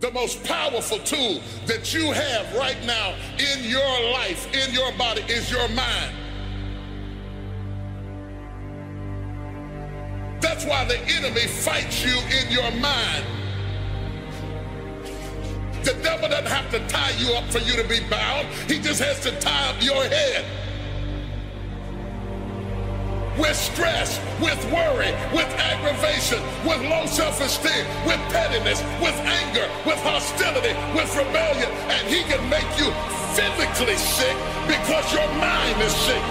The most powerful tool that you have right now in your life, in your body, is your mind. That's why the enemy fights you in your mind. The devil doesn't have to tie you up for you to be bound. He just has to tie up your head. With stress, with worry, with aggravation, with low self-esteem, with pettiness, with anger, with hostility, with rebellion. And he can make you physically sick because your mind is sick.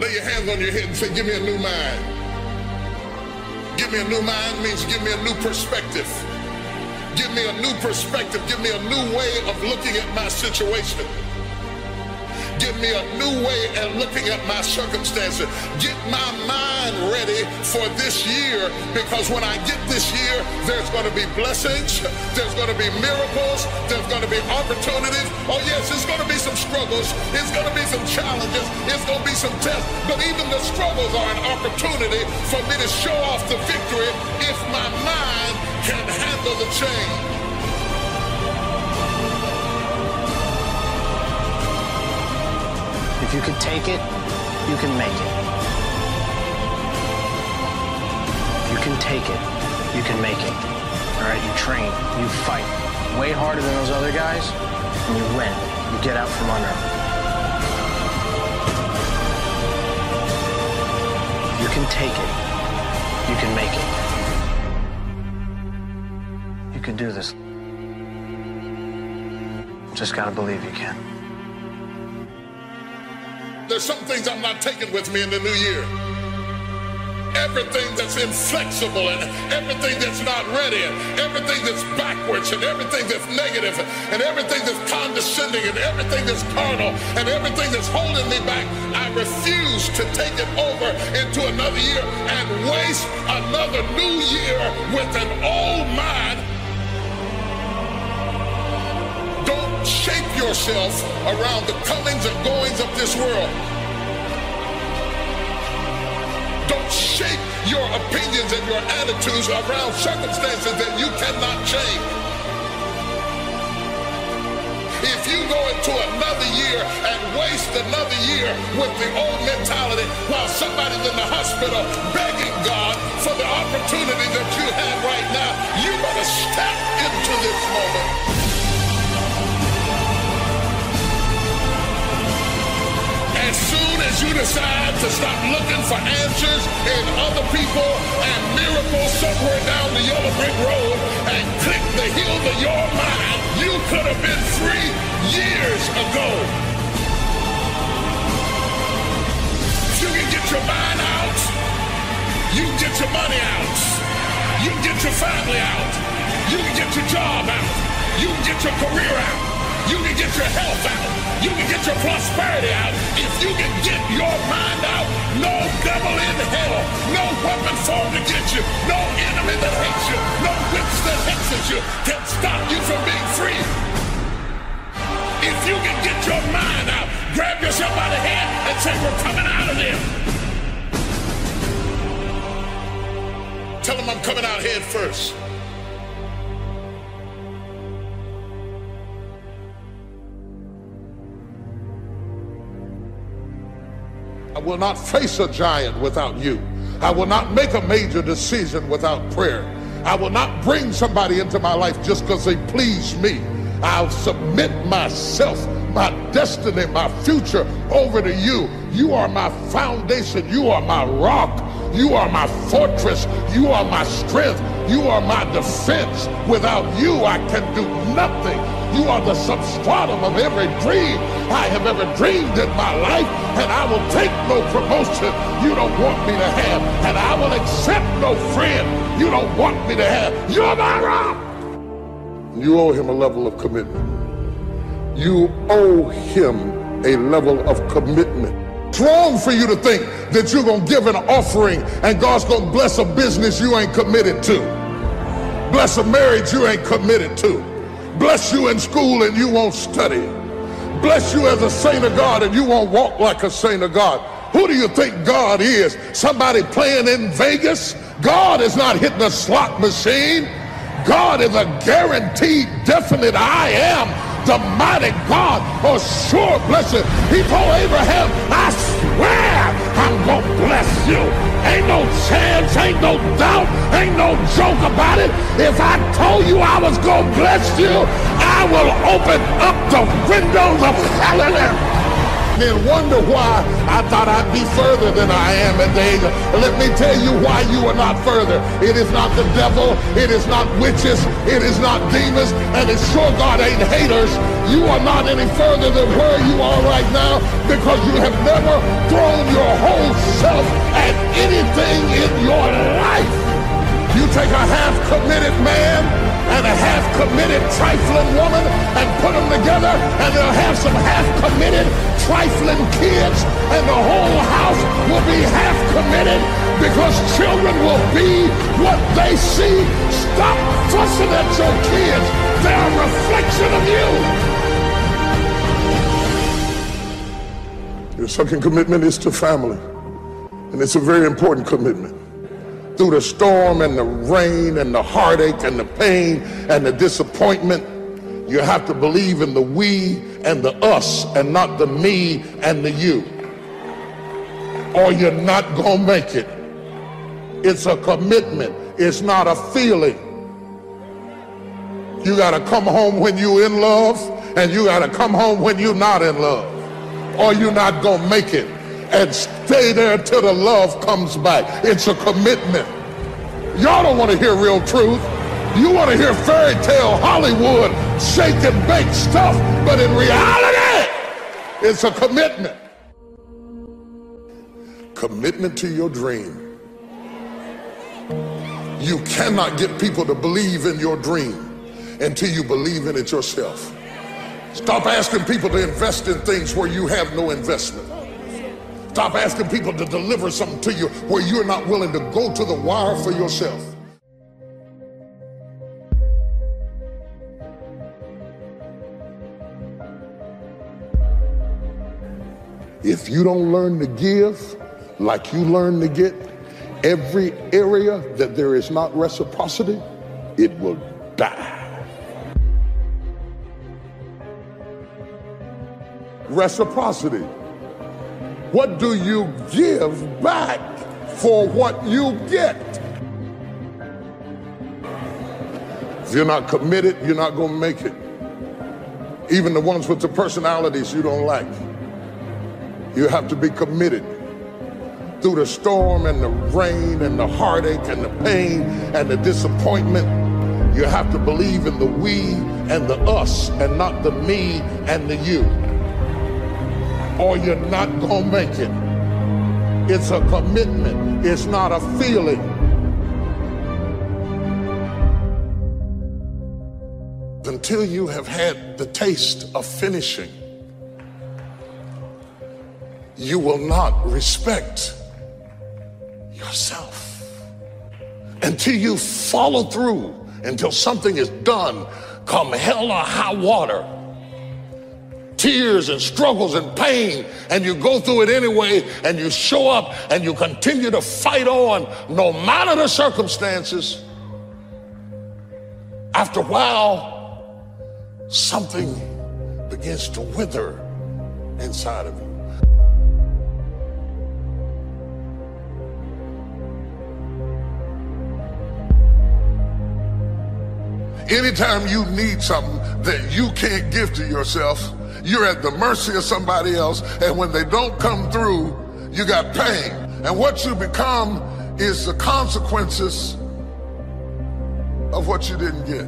Lay your hands on your head and say, give me a new mind. Give me a new mind means give me a new perspective. Give me a new perspective. Give me a new way of looking at my situation. Give me a new way of looking at my circumstances. Get my mind ready for this year because when I get this year, there's going to be blessings, there's going to be miracles, there's going to be opportunities. Oh, yes, it's going to be some struggles, it's going to be some challenges, it's going to be some tests, but even the struggles are an opportunity for me to show off the victory if my mind can handle the change. You can take it, you can make it. You can take it, you can make it. All right, you train, you fight way harder than those other guys, and you win. You get out from under. You can take it. You can make it. You can do this. Just gotta believe you can. There's some things I'm not taking with me in the new year. Everything that's inflexible and everything that's not ready and everything that's backwards and everything that's negative and everything that's condescending and everything that's carnal and everything that's holding me back, I refuse to take it over into another year and waste another new year with an old mind yourself around the comings and goings of this world. Don't shape your opinions and your attitudes around circumstances that you cannot change. If you go into another year and waste another year with the old mentality while somebody's in the hospital begging God for the opportunity that you have right now, you better step into this moment. As you decide to stop looking for answers in other people and miracles somewhere down the yellow brick road and click the heels of your mind, you could have been free years ago. You can get your mind out, you can get your money out, you can get your family out, you can get your job out, you can get your career out, you can get your health out. You can get your prosperity out if you can get your mind out. No devil in hell, no weapon formed against you, no enemy that hates you, no witch that hexes you can stop you from being free. If you can get your mind out, grab yourself by the hand and say, We're coming out of there. Tell them I'm coming out head first. Will not face a giant without you. I will not make a major decision without prayer. I will not bring somebody into my life just because they please me. I'll submit myself, my destiny, my future over to you. You are my foundation. You are my rock. You are my fortress. You are my strength. You are my defense. Without you, I can do nothing. You are the substratum of every dream I have ever dreamed in my life, and I will take no promotion you don't want me to have, and I will accept no friend you don't want me to have. You're my rock. You owe him a level of commitment. You owe him a level of commitment. It's wrong for you to think that you're going to give an offering and God's going to bless a business you ain't committed to. Bless a marriage you ain't committed to. Bless you in school and you won't study. Bless you as a saint of God and you won't walk like a saint of God. Who do you think God is? Somebody playing in Vegas? God is not hitting a slot machine. God is a guaranteed, definite I am, the mighty God, a sure blessing. He told Abraham, I swear I'm going to bless you. Ain't no chance, ain't no doubt, ain't no joke about it. If I told you I was going to bless you, I will open up the windows of heaven then wonder why I thought I'd be further than I am at the age of. Let me tell you why you are not further. It is not the devil. It is not witches. It is not demons. And it's sure God ain't haters. You are not any further than where you are right now because you have never thrown your whole self at anything in your life. You take a half-committed man and a half-committed trifling woman and put them together and they'll have some half-committed trifling kids and the whole house will be half-committed because children will be what they see. Stop fussing at your kids. They're a reflection of you. Your second commitment is to family. And it's a very important commitment through the storm and the rain and the heartache and the pain and the disappointment. You have to believe in the we and the us and not the me and the you. Or you're not going to make it. It's a commitment. It's not a feeling. You got to come home when you're in love and you got to come home when you're not in love. Or you're not going to make it and stay there till the love comes back. It's a commitment. Y'all don't want to hear real truth. You want to hear fairy tale Hollywood shake and bake stuff, but in reality, it's a commitment. Commitment to your dream. You cannot get people to believe in your dream until you believe in it yourself. Stop asking people to invest in things where you have no investment. Stop asking people to deliver something to you where you're not willing to go to the wire for yourself. If you don't learn to give like you learn to get, every area that there is not reciprocity, it will die. Reciprocity. What do you give back for what you get? If you're not committed, you're not going to make it. Even the ones with the personalities you don't like. You have to be committed through the storm and the rain and the heartache and the pain and the disappointment. You have to believe in the we and the us and not the me and the you or you're not going to make it. It's a commitment, it's not a feeling. Until you have had the taste of finishing, you will not respect yourself. Until you follow through, until something is done, come hell or high water tears and struggles and pain, and you go through it anyway, and you show up and you continue to fight on no matter the circumstances, after a while, something begins to wither inside of you. Anytime you need something that you can't give to yourself, you're at the mercy of somebody else. And when they don't come through, you got pain. And what you become is the consequences of what you didn't get.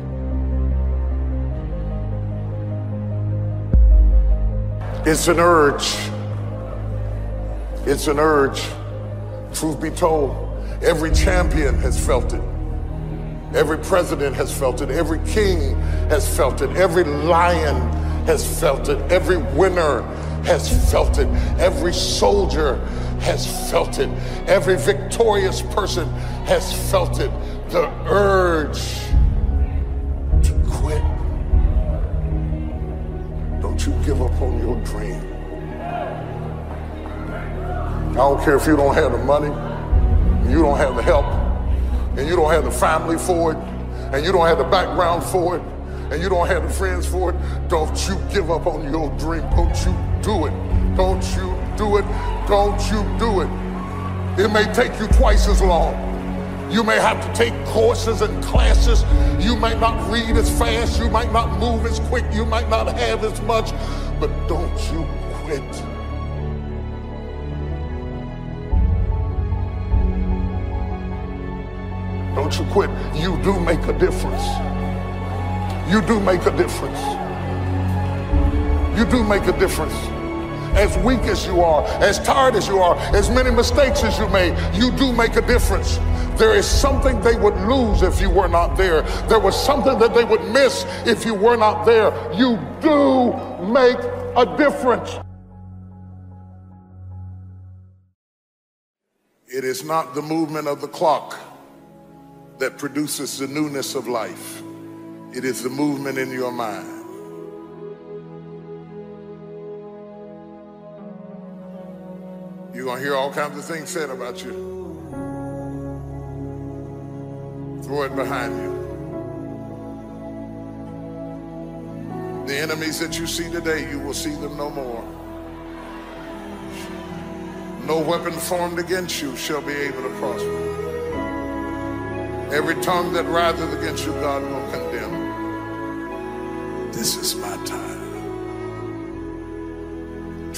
It's an urge. It's an urge. Truth be told, every champion has felt it. Every president has felt it. Every king has felt it. Every lion has felt it. Every winner has felt it. Every soldier has felt it. Every victorious person has felt it. The urge to quit. Don't you give up on your dream. I don't care if you don't have the money, you don't have the help, and you don't have the family for it, and you don't have the background for it, and you don't have the friends for it. Don't you give up on your dream. Don't you do it. Don't you do it. Don't you do it. It may take you twice as long. You may have to take courses and classes. You might not read as fast. You might not move as quick. You might not have as much. But don't you quit. Don't you quit. You do make a difference. You do make a difference. You do make a difference as weak as you are, as tired as you are, as many mistakes as you made, you do make a difference. There is something they would lose if you were not there. There was something that they would miss if you were not there. You do make a difference. It is not the movement of the clock that produces the newness of life. It is the movement in your mind. You're going to hear all kinds of things said about you. Throw it behind you. The enemies that you see today, you will see them no more. No weapon formed against you shall be able to prosper. Every tongue that riseth against you, God will condemn. This is my time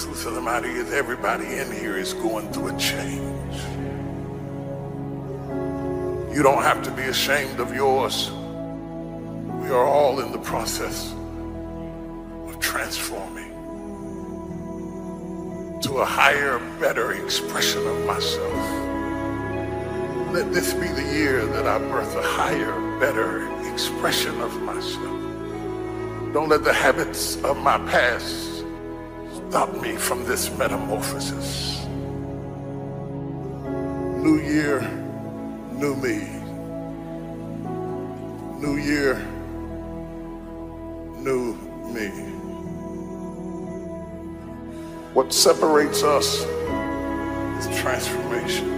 truth of the matter is everybody in here is going through a change. You don't have to be ashamed of yours. We are all in the process of transforming to a higher, better expression of myself. Let this be the year that I birth a higher, better expression of myself. Don't let the habits of my past stop me from this metamorphosis. New year, new me. New year, new me. What separates us is transformation,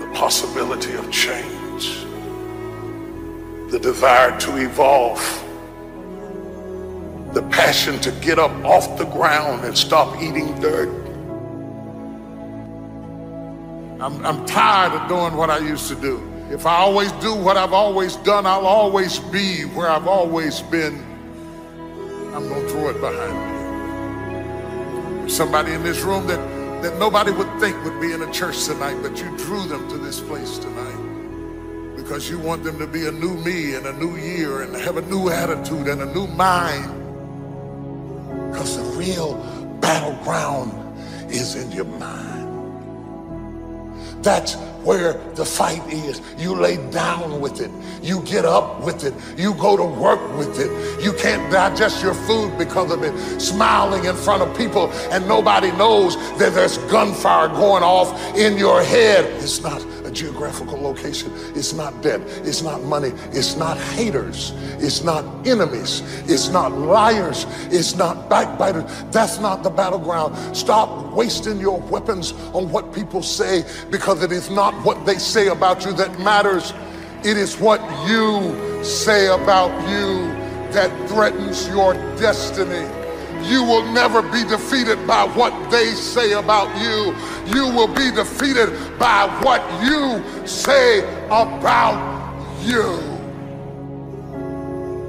the possibility of change, the desire to evolve the passion to get up off the ground and stop eating dirt. I'm, I'm tired of doing what I used to do. If I always do what I've always done, I'll always be where I've always been. I'm going to throw it behind me. Somebody in this room that, that nobody would think would be in a church tonight, but you drew them to this place tonight because you want them to be a new me and a new year and have a new attitude and a new mind because the real battleground is in your mind. That's where the fight is. You lay down with it. You get up with it. You go to work with it. You can't digest your food because of it. Smiling in front of people and nobody knows that there's gunfire going off in your head. It's not geographical location. It's not debt. It's not money. It's not haters. It's not enemies. It's not liars. It's not backbiters. That's not the battleground. Stop wasting your weapons on what people say because it is not what they say about you that matters. It is what you say about you that threatens your destiny. You will never be defeated by what they say about you. You will be defeated by what you say about you.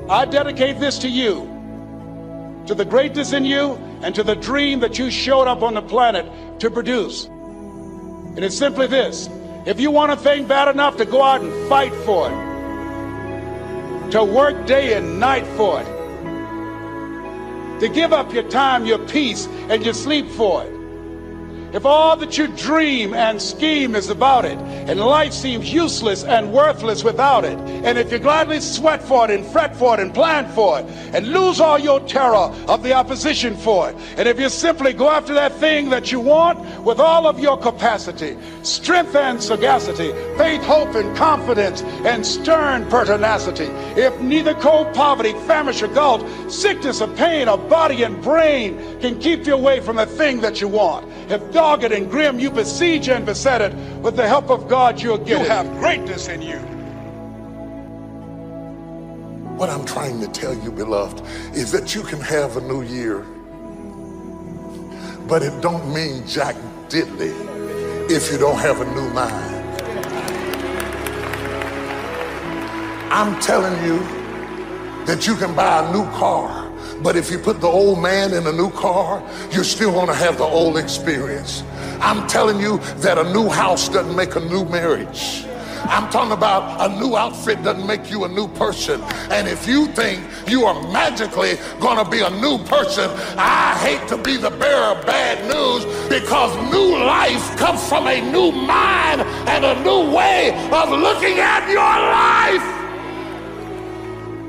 I dedicate this to you, to the greatness in you, and to the dream that you showed up on the planet to produce. And it's simply this if you want a thing bad enough to go out and fight for it, to work day and night for it, to give up your time, your peace, and your sleep for it, if all that you dream and scheme is about it, and life seems useless and worthless without it, and if you gladly sweat for it and fret for it and plan for it, and lose all your terror of the opposition for it, and if you simply go after that thing that you want with all of your capacity, strength and sagacity, faith, hope, and confidence, and stern pertinacity, if neither cold poverty, famish, or gulf, sickness or pain of body and brain can keep you away from the thing that you want, if dogged and grim, you besiege and beset it. With the help of God, you'll get You it. have greatness in you. What I'm trying to tell you, beloved, is that you can have a new year, but it don't mean jack diddley if you don't have a new mind. I'm telling you that you can buy a new car, but if you put the old man in a new car, you're still going to have the old experience. I'm telling you that a new house doesn't make a new marriage. I'm talking about a new outfit doesn't make you a new person. And if you think you are magically going to be a new person, I hate to be the bearer of bad news because new life comes from a new mind and a new way of looking at your life.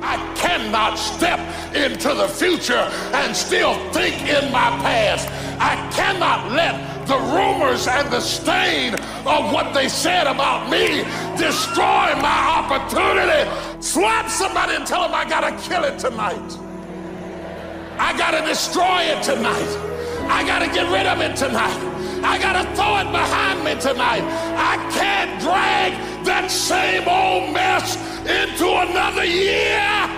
I cannot step into the future and still think in my past. I cannot let the rumors and the stain of what they said about me destroy my opportunity. Slap somebody and tell them I gotta kill it tonight. I gotta destroy it tonight. I gotta get rid of it tonight. I gotta throw it behind me tonight. I can't drag that same old mess into another year.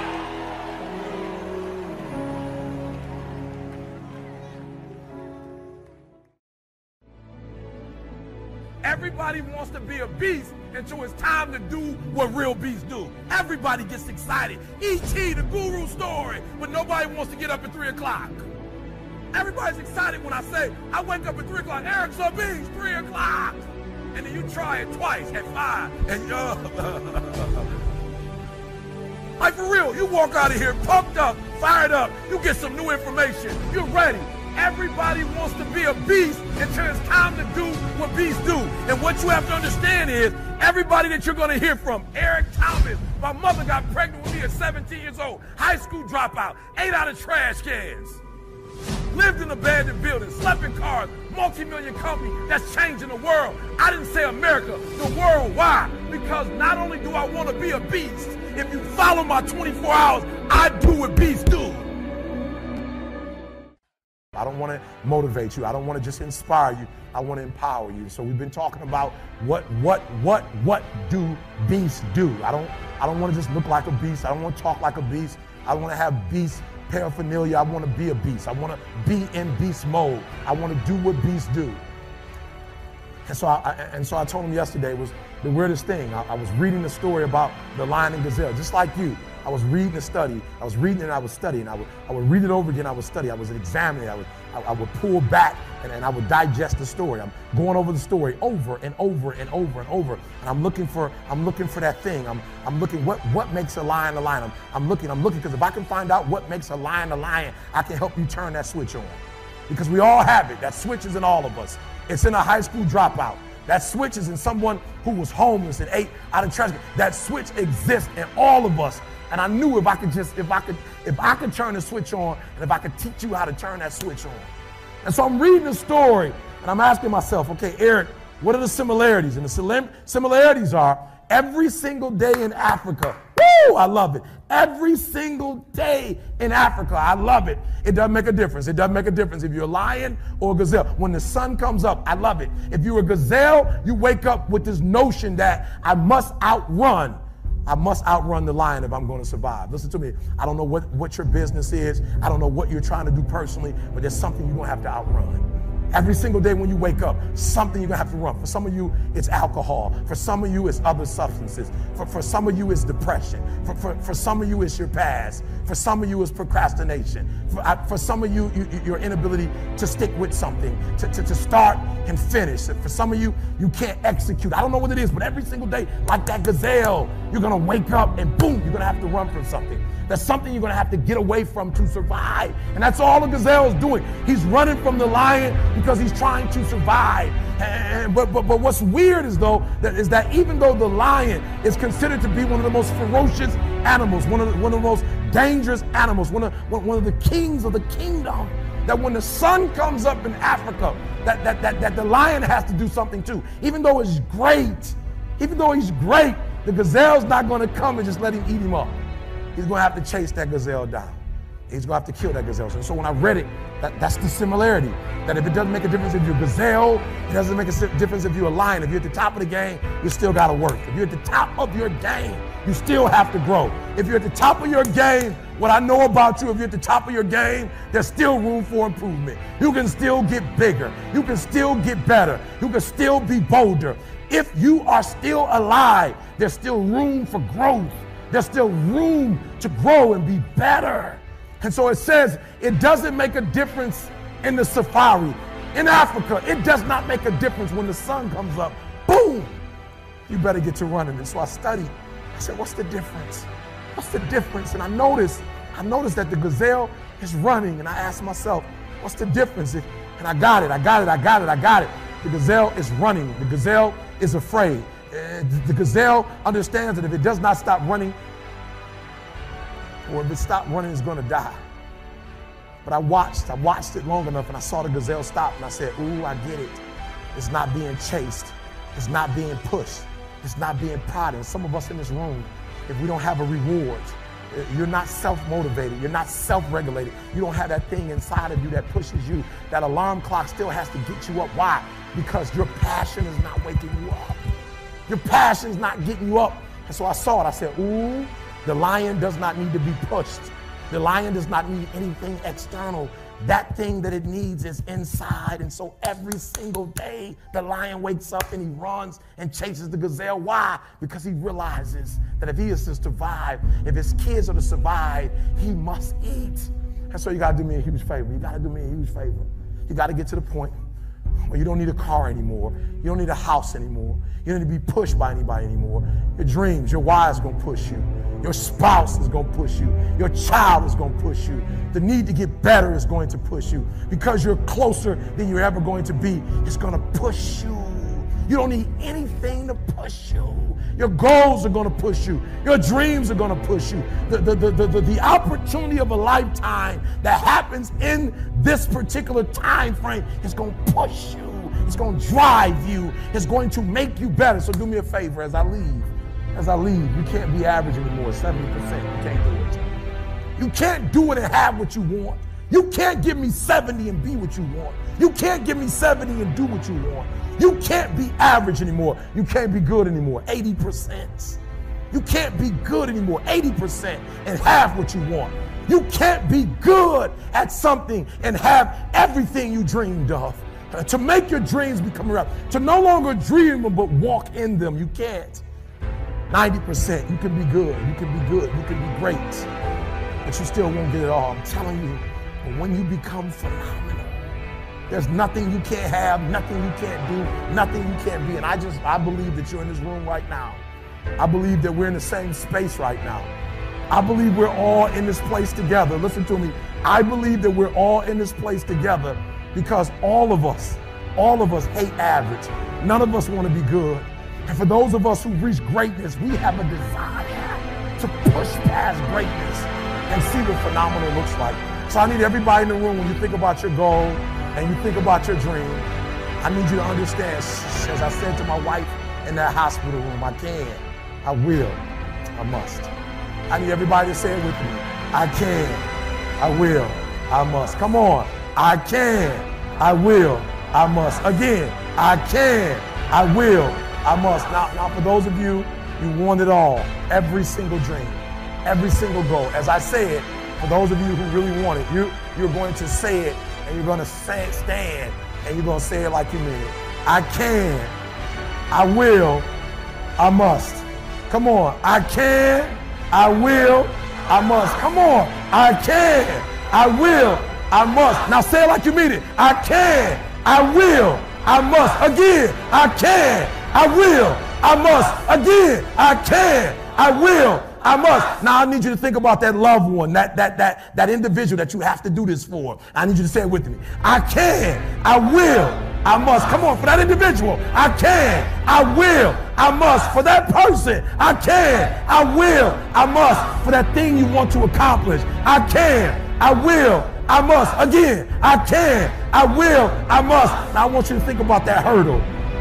Everybody wants to be a beast until it's time to do what real beasts do. Everybody gets excited. E.T., the guru story, but nobody wants to get up at 3 o'clock. Everybody's excited when I say, I wake up at 3 o'clock. Eric's a beast, 3 o'clock. And then you try it twice at 5, and you're... like for real, you walk out of here pumped up, fired up. You get some new information. You're ready. Everybody wants to be a beast until it's time to do what beasts do. And what you have to understand is everybody that you're going to hear from, Eric Thomas, my mother got pregnant with me at 17 years old, high school dropout, ate out of trash cans, lived in abandoned buildings, slept in cars, multi-million company that's changing the world. I didn't say America, the world. Why? Because not only do I want to be a beast, if you follow my 24 hours, I do what beasts do. I don't want to motivate you. I don't want to just inspire you. I want to empower you. So we've been talking about what what what what do beasts do. I don't I don't want to just look like a beast. I don't want to talk like a beast. I want to have beast paraphernalia. I want to be a beast. I want to be in beast mode. I want to do what beasts do. And so I, and so I told him yesterday was the weirdest thing. I, I was reading the story about the lion and gazelle, just like you. I was reading the study. I was reading and I was studying. I would, I would read it over again. I would study. I was examining. I I, I would pull back and, and I would digest the story. I'm going over the story over and over and over and over. And I'm looking for, I'm looking for that thing. I'm, I'm looking what, what makes a lion a lion. I'm, I'm looking, I'm looking because if I can find out what makes a lion a lion, I can help you turn that switch on. Because we all have it. That switch is in all of us. It's in a high school dropout. That switch is in someone who was homeless and ate out of trash. That switch exists in all of us. And I knew if I could just, if I could, if I could turn the switch on, and if I could teach you how to turn that switch on. And so I'm reading the story, and I'm asking myself, okay, Eric, what are the similarities? And the similarities are every single day in Africa. Woo! I love it. Every single day in Africa. I love it. It doesn't make a difference. It doesn't make a difference if you're a lion or a gazelle. When the sun comes up, I love it. If you're a gazelle, you wake up with this notion that I must outrun. I must outrun the lion if I'm going to survive. Listen to me. I don't know what, what your business is. I don't know what you're trying to do personally, but there's something you're going to have to outrun. Every single day when you wake up, something you're gonna have to run. For some of you, it's alcohol. For some of you, it's other substances. For, for some of you, it's depression. For, for, for some of you, it's your past. For some of you, it's procrastination. For, I, for some of you, you, your inability to stick with something, to, to, to start and finish. For some of you, you can't execute. I don't know what it is, but every single day, like that gazelle, you're gonna wake up and boom, you're gonna have to run from something. That's something you're gonna have to get away from to survive. And that's all the gazelle is doing. He's running from the lion because he's trying to survive. And, but, but, but what's weird is though, that is that even though the lion is considered to be one of the most ferocious animals, one of the, one of the most dangerous animals, one of, one of the kings of the kingdom, that when the sun comes up in Africa, that, that, that, that the lion has to do something too. Even though it's great, even though he's great, the gazelle's not going to come and just let him eat him up he's going to have to chase that gazelle down. He's to have to kill that gazelle. So when I read it, that, that's the similarity. That if it doesn't make a difference if you're a gazelle, it doesn't make a difference if you're a lion. If you're at the top of the game, you still got to work. If you're at the top of your game, you still have to grow. If you're at the top of your game, what I know about you, if you're at the top of your game, there's still room for improvement. You can still get bigger. You can still get better. You can still be bolder. If you are still alive, there's still room for growth. There's still room to grow and be better. And so it says it doesn't make a difference in the safari. In Africa, it does not make a difference when the sun comes up. Boom! You better get to running. And so I studied. I said, what's the difference? What's the difference? And I noticed, I noticed that the gazelle is running. And I asked myself, what's the difference? And I got it, I got it, I got it, I got it. The gazelle is running. The gazelle is afraid. Uh, the gazelle understands that if it does not stop running, or if it stops running, it's going to die. But I watched, I watched it long enough and I saw the gazelle stop and I said, Ooh, I get it. It's not being chased, it's not being pushed, it's not being prodded. some of us in this room, if we don't have a reward, uh, you're not self motivated. You're not self regulated. You don't have that thing inside of you that pushes you. That alarm clock still has to get you up. Why? Because your passion is not waking you up. Your passion's not getting you up. And so I saw it. I said, Ooh, the lion does not need to be pushed. The lion does not need anything external. That thing that it needs is inside. And so every single day, the lion wakes up and he runs and chases the gazelle. Why? Because he realizes that if he is to survive, if his kids are to survive, he must eat. And so you got to do me a huge favor. You got to do me a huge favor. You got to get to the point where you don't need a car anymore. You don't need a house anymore. You don't need to be pushed by anybody anymore. Your dreams, your wife is going to push you. Your spouse is going to push you. Your child is going to push you. The need to get better is going to push you. Because you're closer than you're ever going to be, it's going to push you. You don't need anything to push you. Your goals are going to push you. Your dreams are going to push you. The, the, the, the, the opportunity of a lifetime that happens in this particular time frame is going to push you. It's going to drive you. It's going to make you better. So do me a favor as I leave. As I leave, you can't be average anymore, 70%. You can't do it. You can't do it and have what you want. You can't give me 70 and be what you want. You can't give me 70 and do what you want. You can't be average anymore. You can't be good anymore. 80%. You can't be good anymore. 80% and have what you want. You can't be good at something and have everything you dreamed of. To make your dreams become real. To no longer dream them but walk in them. You can't. 90%. You can be good. You can be good. You can be great. But you still won't get it all. I'm telling you. But when you become phenomenal, there's nothing you can't have, nothing you can't do, nothing you can't be. And I just, I believe that you're in this room right now. I believe that we're in the same space right now. I believe we're all in this place together. Listen to me. I believe that we're all in this place together because all of us, all of us hate average. None of us want to be good. And for those of us who reach greatness, we have a desire to push past greatness and see what phenomenal looks like. So I need everybody in the room when you think about your goal, and you think about your dream, I need you to understand, as I said to my wife in that hospital room, I can, I will, I must. I need everybody to say it with me. I can, I will, I must. Come on. I can, I will, I must. Again, I can, I will, I must. Now, now for those of you, you want it all, every single dream, every single goal. As I say it, for those of you who really want it, you, you're going to say it and you're going to stand and you're going to say it like you mean it. I can, I will, I must. Come on. I can, I will, I must. Come on. I can. I will. I must. Now say it like you mean it. I can. I will. I must. Again. I can. I will. I must. Again. I can. I will. I must. Now I need you to think about that loved one, that that that that individual that you have to do this for. I need you to say it with me. I can. I will. I must. Come on, for that individual, I can, I will, I must. For that person, I can, I will, I must. For that thing you want to accomplish, I can, I will, I must. Again, I can, I will, I must. Now I want you to think about that hurdle.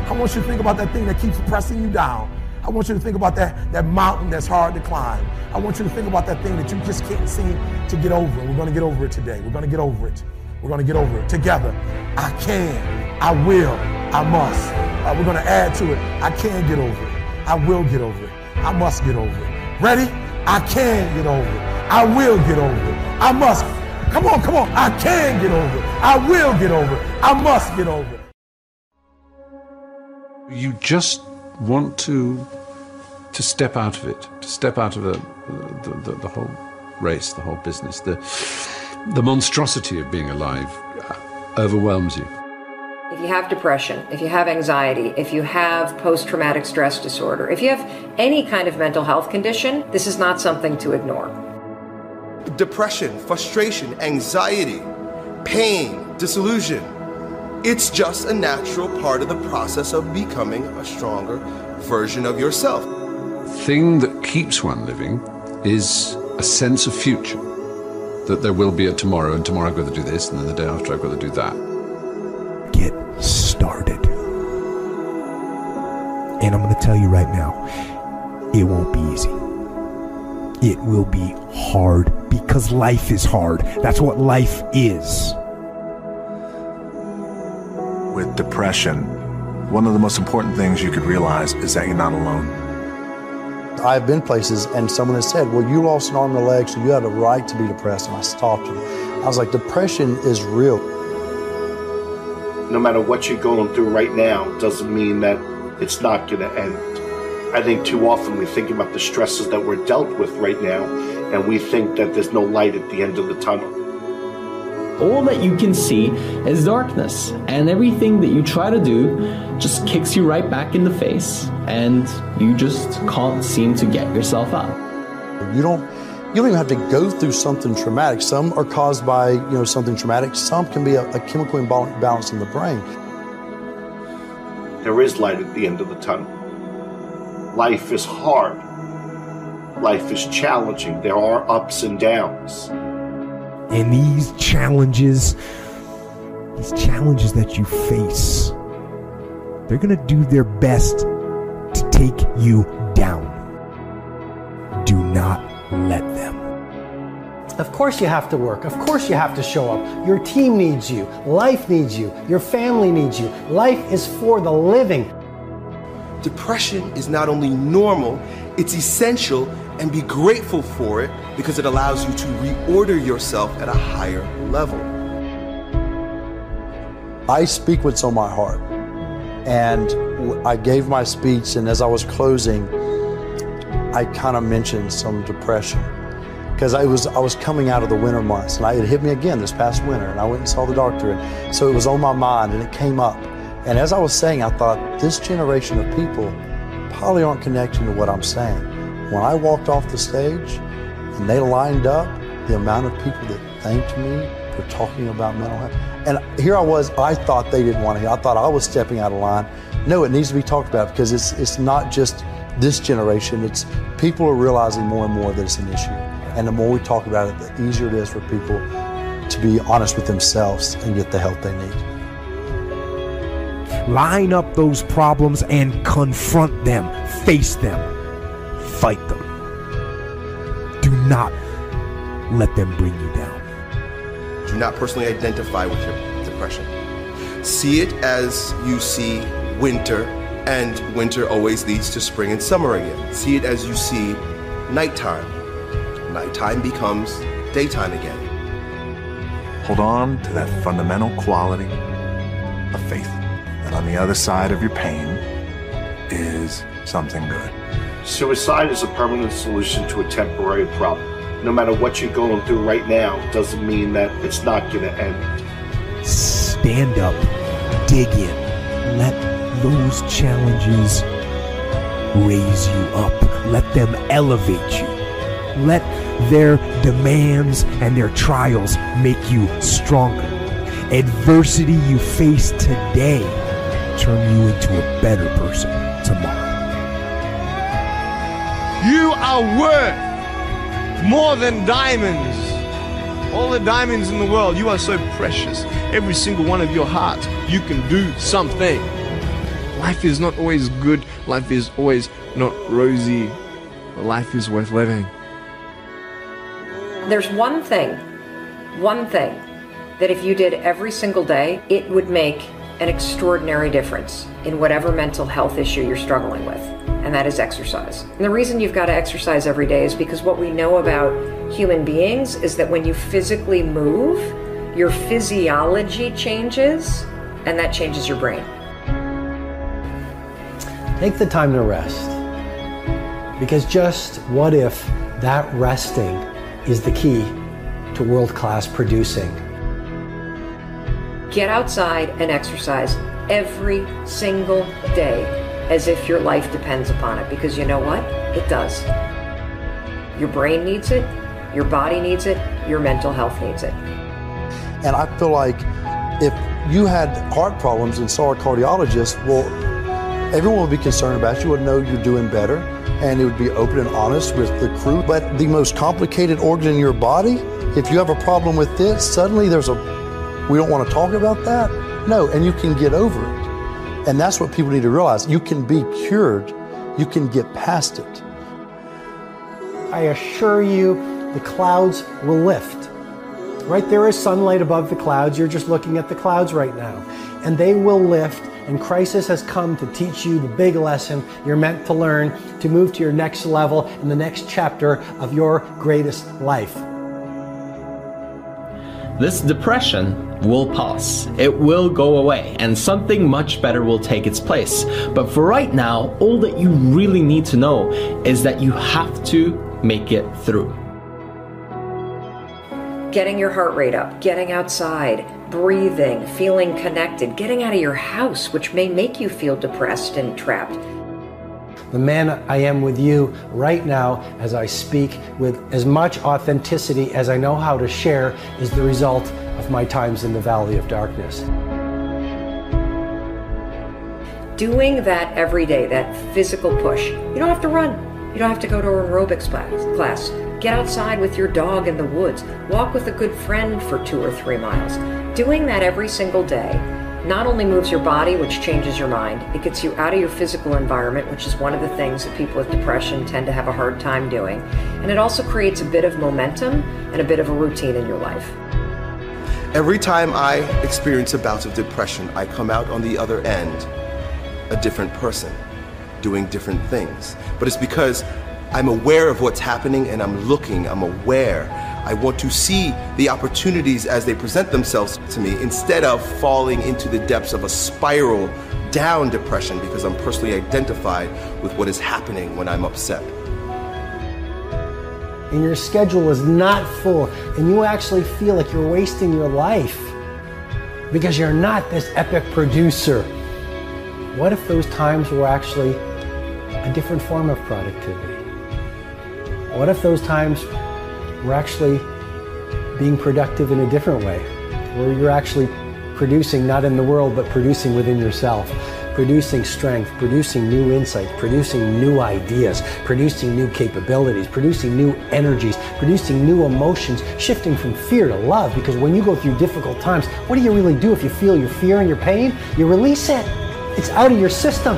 I want you to think about that thing that keeps pressing you down. I want you to think about that, that mountain that's hard to climb. I want you to think about that thing that you just can't seem to get over. We're going to get over it today. We're going to get over it. We're going to get over it together. I can, I will, I must. Uh, we're going to add to it. I can get over it. I will get over it. I must get over it. Ready? I can get over it. I will get over it. I must. Come on, come on. I can get over it. I will get over it. I must get over it. You just want to to step out of it, to step out of the, the, the, the whole race, the whole business. The, the monstrosity of being alive overwhelms you. If you have depression, if you have anxiety, if you have post traumatic stress disorder, if you have any kind of mental health condition, this is not something to ignore. Depression, frustration, anxiety, pain, disillusion. It's just a natural part of the process of becoming a stronger version of yourself. Thing that keeps one living is a sense of future that there will be a tomorrow, and tomorrow I've got to do this, and then the day after I've got to do that. Get started. And I'm going to tell you right now, it won't be easy. It will be hard because life is hard. That's what life is. With depression, one of the most important things you could realize is that you're not alone. I've been places and someone has said, Well, you lost an arm and a leg, so you had a right to be depressed. And I stopped them. I was like, Depression is real. No matter what you're going through right now, doesn't mean that it's not going to end. I think too often we think about the stresses that we're dealt with right now, and we think that there's no light at the end of the tunnel all that you can see is darkness. And everything that you try to do just kicks you right back in the face, and you just can't seem to get yourself up. You don't you don't even have to go through something traumatic. Some are caused by, you know, something traumatic. Some can be a, a chemical imbalance in the brain. There is light at the end of the tunnel. Life is hard. Life is challenging. There are ups and downs. And these challenges, these challenges that you face, they're going to do their best to take you down. Do not let them. Of course, you have to work. Of course, you have to show up. Your team needs you. Life needs you. Your family needs you. Life is for the living. Depression is not only normal, it's essential and be grateful for it because it allows you to reorder yourself at a higher level. I speak what's on my heart. And I gave my speech, and as I was closing, I kind of mentioned some depression because I was I was coming out of the winter months, and I, it hit me again this past winter, and I went and saw the doctor, and so it was on my mind, and it came up. And as I was saying, I thought this generation of people probably aren't connecting to what I'm saying. When I walked off the stage and they lined up, the amount of people that thanked me for talking about mental health. And here I was, I thought they didn't want to hear. I thought I was stepping out of line. No, it needs to be talked about because it's it's not just this generation. It's people are realizing more and more that it's an issue. And the more we talk about it, the easier it is for people to be honest with themselves and get the help they need. Line up those problems and confront them, face them fight them. Do not let them bring you down. Do not personally identify with your depression. See it as you see winter, and winter always leads to spring and summer again. See it as you see nighttime. Nighttime becomes daytime again. Hold on to that fundamental quality of faith that on the other side of your pain is something good. Suicide is a permanent solution to a temporary problem. no matter what you're going through right now, doesn't mean that it's not going to end. Stand up, dig in, let those challenges raise you up, let them elevate you, let their demands and their trials make you stronger. Adversity you face today turn you into a better person tomorrow. You are worth more than diamonds. All the diamonds in the world, you are so precious. Every single one of your hearts, you can do something. Life is not always good, life is always not rosy, but life is worth living. There's one thing, one thing, that if you did every single day, it would make an extraordinary difference in whatever mental health issue you're struggling with, and that is exercise. And the reason you've got to exercise every day is because what we know about human beings is that when you physically move, your physiology changes, and that changes your brain. Take the time to rest. Because just what if that resting is the key to world class producing? Get outside and exercise every single day as if your life depends upon it because you know what? It does. Your brain needs it, your body needs it, your mental health needs it. And I feel like if you had heart problems and saw a cardiologist, well, everyone would be concerned about you, would know you're doing better, and it would be open and honest with the crew. But the most complicated organ in your body, if you have a problem with it, suddenly there's a, we don't want to talk about that? No, and you can get over it. And that's what people need to realize. You can be cured, you can get past it. I assure you, the clouds will lift. Right there is sunlight above the clouds. You're just looking at the clouds right now. And they will lift, and crisis has come to teach you the big lesson you're meant to learn to move to your next level in the next chapter of your greatest life. This depression will pass. It will go away, and something much better will take its place. But for right now, all that you really need to know is that you have to make it through. Getting your heart rate up, getting outside, breathing, feeling connected, getting out of your house, which may make you feel depressed and trapped. The man I am with you right now as I speak with as much authenticity as I know how to share is the result of my times in the valley of darkness. Doing that every day, that physical push, you don't have to run. You don't have to go to aerobics class. Get outside with your dog in the woods. Walk with a good friend for two or three miles. Doing that every single day not only moves your body, which changes your mind, it gets you out of your physical environment, which is one of the things that people with depression tend to have a hard time doing. And it also creates a bit of momentum and a bit of a routine in your life. Every time I experience a bout of depression, I come out on the other end a different person, doing different things. But it's because I'm aware of what's happening and I'm looking, I'm aware. I want to see the opportunities as they present themselves to me instead of falling into the depths of a spiral down depression because I'm personally identified with what is happening when I'm upset. And your schedule is not full, and you actually feel like you're wasting your life because you're not this epic producer. What if those times were actually a different form of productivity? What if those times were actually being productive in a different way, where you're actually producing not in the world, but producing within yourself, producing strength, producing new insights, producing new ideas, producing new capabilities, producing new energies, producing new emotions, shifting from fear to love. Because when you go through difficult times, what do you really do if you feel your fear and your pain? You release it. It's out of your system.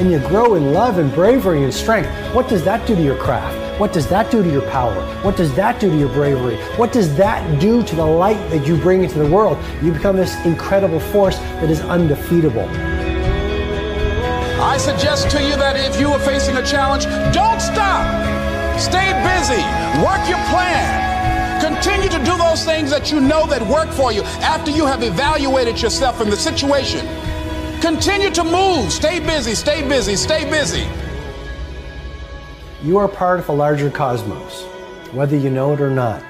And you grow in love and bravery and strength. What does that do to your craft? What does that do to your power? What does that do to your bravery? What does that do to the light that you bring into the world? You become this incredible force that is undefeatable. I suggest to you that if you are facing a challenge, don't stop. Stay busy. Work your plan. Continue to do those things that you know that work for you after you have evaluated yourself in the situation. Continue to move. Stay busy, stay busy, stay busy. You are part of a larger cosmos. whether you know it or not.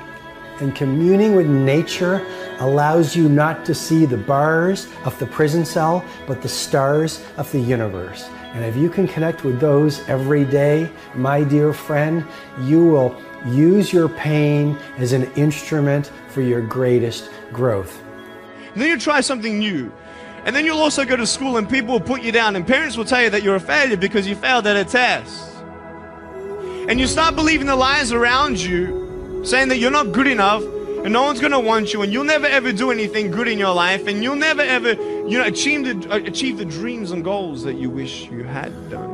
And communing with nature allows you not to see the bars of the prison cell, but the stars of the universe. And if you can connect with those every day, my dear friend, you will use your pain as an instrument for your greatest growth. And then you try something new. And then you'll also go to school and people will put you down and parents will tell you that you're a failure because you failed at a test. And you start believing the lies around you, saying that you're not good enough and no one's gonna want you and you'll never ever do anything good in your life and you'll never ever, you know, achieve the, uh, achieve the dreams and goals that you wish you had done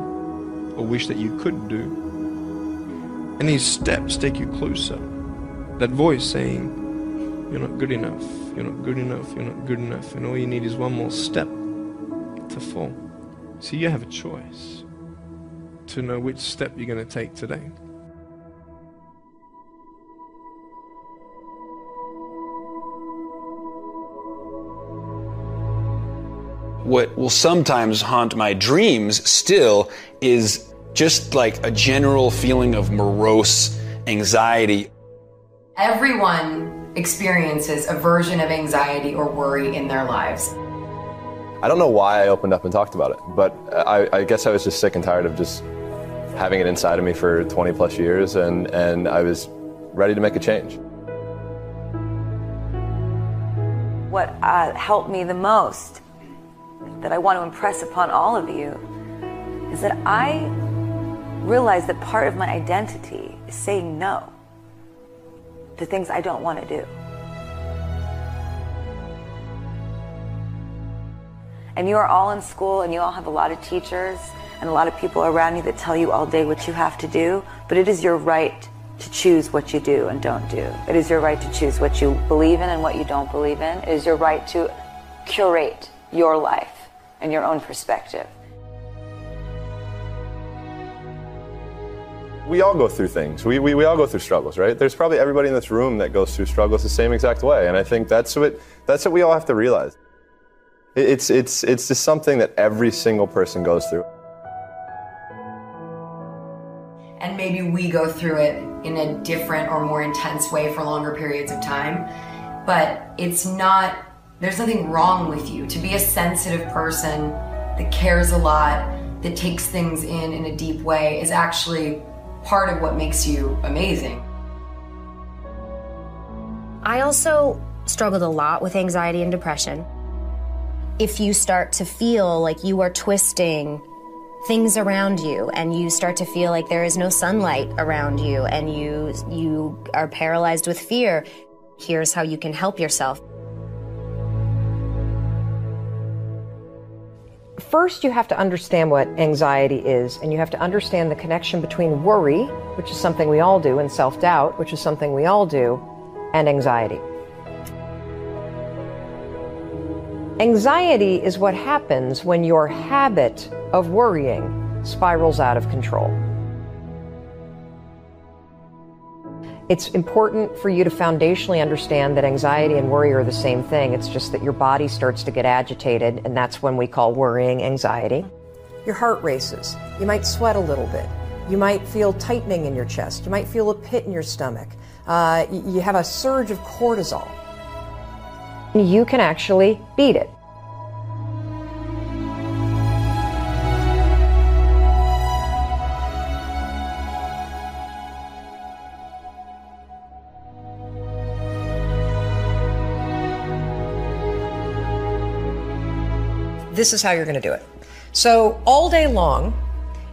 or wish that you could do. And these steps take you closer. That voice saying, you're not good enough, you're not good enough, you're not good enough, and all you need is one more step to fall. So you have a choice to know which step you're going to take today. What will sometimes haunt my dreams still is just like a general feeling of morose anxiety. Everyone experiences a version of anxiety or worry in their lives. I don't know why I opened up and talked about it, but I, I, guess I was just sick and tired of just having it inside of me for 20 plus years, and, and I was ready to make a change. What uh, helped me the most, that I want to impress upon all of you, is that I realized that part of my identity is saying no to things I don't want to do. And you are all in school and you all have a lot of teachers and a lot of people around you that tell you all day what you have to do, but it is your right to choose what you do and don't do. It is your right to choose what you believe in and what you don't believe in. It is your right to curate your life and your own perspective. we all go through things. We, we, we all go through struggles, right? There's probably everybody in this room that goes through struggles the same exact way. And I think that's what, that's what we all have to realize. It's, it's, it's just something that every single person goes through. And maybe we go through it in a different or more intense way for longer periods of time. But it's not, there's nothing wrong with you. To be a sensitive person that cares a lot, that takes things in in a deep way, is actually part of what makes you amazing. I also struggled a lot with anxiety and depression. If you start to feel like you are twisting things around you and you start to feel like there is no sunlight around you and you you are paralyzed with fear, here's how you can help yourself. First, you have to understand what anxiety is, and you have to understand the connection between worry, which is something we all do, and self doubt, which is something we all do, and anxiety. Anxiety is what happens when your habit of worrying spirals out of control. It's important for you to foundationally understand that anxiety and worry are the same thing. It's just that your body starts to get agitated, and that's when we call worrying anxiety. Your heart races. You might sweat a little bit. You might feel tightening in your chest. You might feel a pit in your stomach. Uh, you have a surge of cortisol. And you can actually beat it. This is how you're going to do it. So, all day long,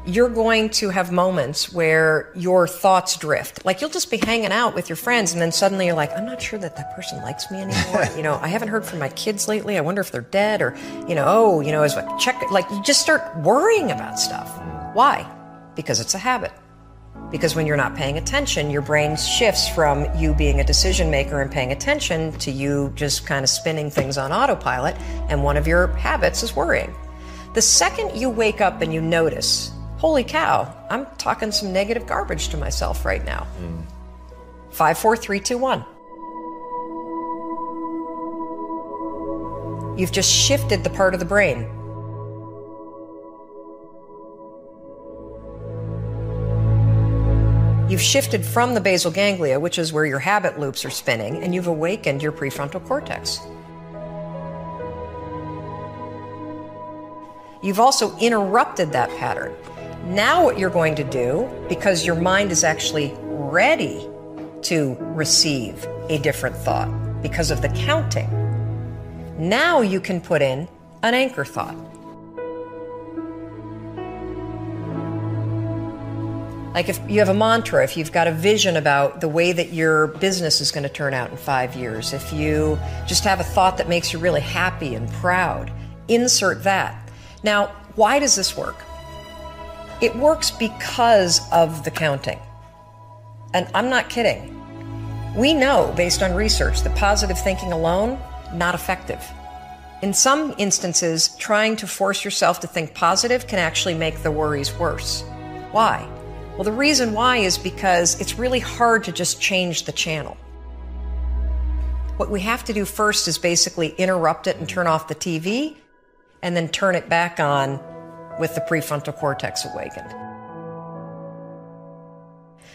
you're going to have moments where your thoughts drift. Like you'll just be hanging out with your friends, and then suddenly you're like, I'm not sure that that person likes me anymore. you know, I haven't heard from my kids lately. I wonder if they're dead, or you know, oh, you know, as I check, like you just start worrying about stuff. Why? Because it's a habit. Because when you're not paying attention, your brain shifts from you being a decision maker and paying attention to you just kind of spinning things on autopilot. And one of your habits is worrying. The second you wake up and you notice, holy cow, I'm talking some negative garbage to myself right now. Mm. Five, four, three, two, one. You've just shifted the part of the brain You've shifted from the basal ganglia, which is where your habit loops are spinning, and you've awakened your prefrontal cortex. You've also interrupted that pattern. Now, what you're going to do, because your mind is actually ready to receive a different thought because of the counting, now you can put in an anchor thought. Like if you have a mantra, if you've got a vision about the way that your business is going to turn out in five years, if you just have a thought that makes you really happy and proud, insert that. Now, why does this work? It works because of the counting. And I'm not kidding. We know, based on research, that positive thinking alone, not effective. In some instances, trying to force yourself to think positive can actually make the worries worse. Why? Well, the reason why is because it's really hard to just change the channel. What we have to do first is basically interrupt it and turn off the TV, and then turn it back on with the prefrontal cortex awakened.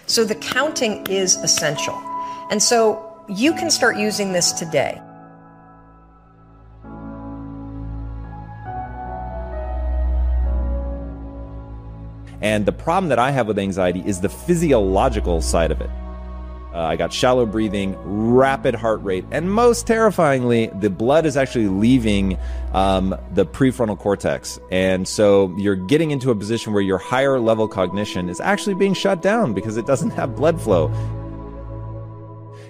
So the counting is essential. And so you can start using this today. And the problem that I have with anxiety is the physiological side of it. Uh, I got shallow breathing, rapid heart rate, and most terrifyingly, the blood is actually leaving um, the prefrontal cortex. And so you're getting into a position where your higher level cognition is actually being shut down because it doesn't have blood flow.